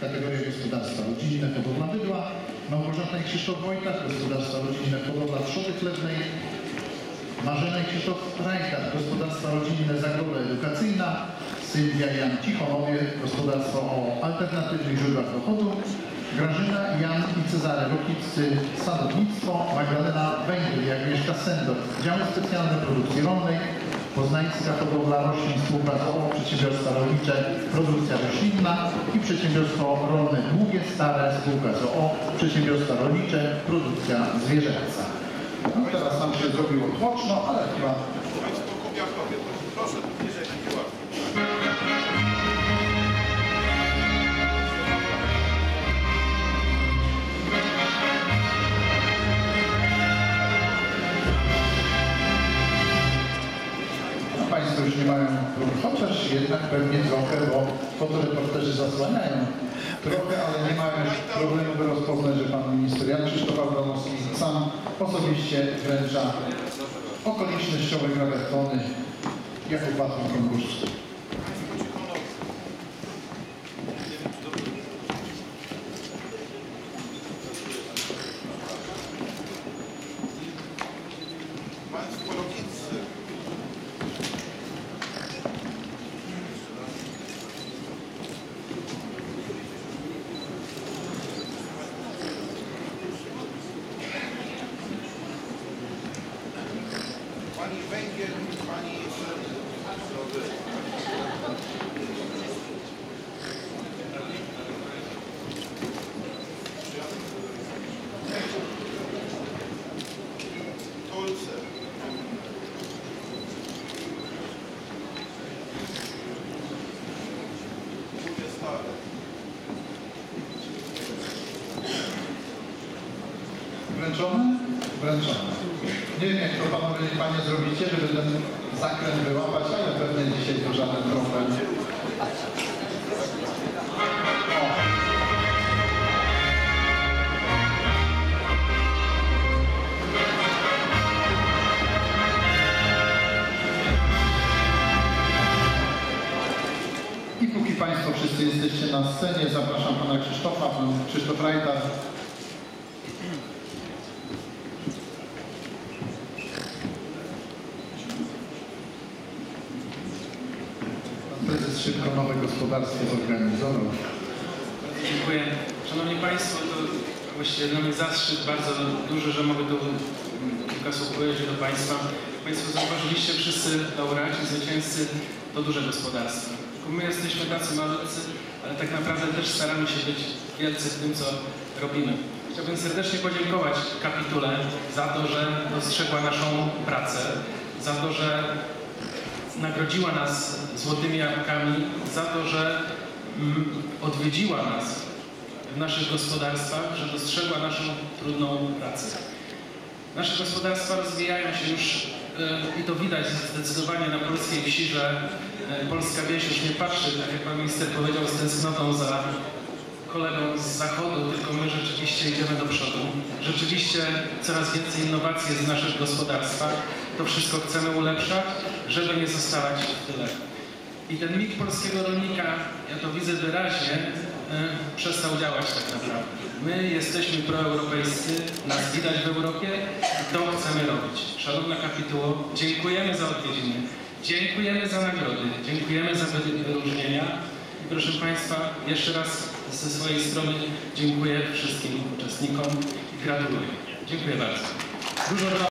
kategoria gospodarstwa rodzinne hodowla bydła, Małgorzata i Krzysztof Wojtak, gospodarstwa rodzinne hodowla trzody chlewnej, Marzena i Krzysztof Rajkat, gospodarstwa rodzinne Zagroda Edukacyjna, Sylwia Jan Cichonowie, gospodarstwo o alternatywnych źródłach dochodu, Grażyna, Jan i Cezary Rokiccy, sadownictwo, Magdalena Węgiel i Agnieszka Sendor, działy specjalne produkcji rolnej, Poznańska hodowla roślin OO, przedsiębiorstwa rolnicze, produkcja roślinna i przedsiębiorstwo rolne Długie Stare, spółka z OO, przedsiębiorstwa rolnicze, produkcja zwierzęca. No teraz nam się zrobiło tłoczno, ale chyba proszę, Państwo już nie mają prób, chociaż jednak pewnie trochę, bo fotoreporterzy zasłaniają trochę, ale nie mają już problemu, by rozpoznać, że Pan Minister Jan Krzysztof Abramowski sam osobiście wręcza okolicznościowe gratefony jako patron konkursu. Wręczone? Wręczone. Nie wiem, jak to Panowie i Panie zrobicie, żeby ten zakręt wyłapać, ale pewnie dzisiaj to żaden problem. I póki Państwo wszyscy jesteście na scenie, zapraszam Pana Krzysztofa, Pan Krzysztof Rajtar. Prezes szybko nowe gospodarstwo zorganizował. Dziękuję. Szanowni Państwo, to właściwie dla mnie zaszczyt bardzo duży, że mogę tu mm, kilka słów powiedzieć do Państwa. Państwo zauważyliście wszyscy laureaci, zwycięzcy to duże gospodarstwa. Tylko my jesteśmy tacy malutcy, ale tak naprawdę też staramy się być wielcy w tym, co robimy. Chciałbym serdecznie podziękować kapitule za to, że dostrzegła naszą pracę, za to, że nagrodziła nas złotymi jabłkami, za to, że mm, odwiedziła nas w naszych gospodarstwach, że dostrzegła naszą trudną pracę. Nasze gospodarstwa rozwijają się już e, i to widać zdecydowanie na polskiej wsi, że e, polska wieś już nie patrzy, tak jak pan minister powiedział, z tęsknotą za kolegą z zachodu, tylko my rzeczywiście idziemy do przodu. Rzeczywiście coraz więcej innowacji jest w naszych gospodarstwach. To wszystko chcemy ulepszać, żeby nie zostawać w tyle. I ten mit polskiego rolnika, ja to widzę wyraźnie, e, przestał działać tak naprawdę. My jesteśmy proeuropejscy, nas widać w Europie to chcemy robić. Szanowna kapituło, dziękujemy za odwiedziny, dziękujemy za nagrody, dziękujemy za wy- wyróżnienia. Proszę Państwa, jeszcze raz ze swojej strony dziękuję wszystkim uczestnikom i gratuluję. Dziękuję bardzo. Dużo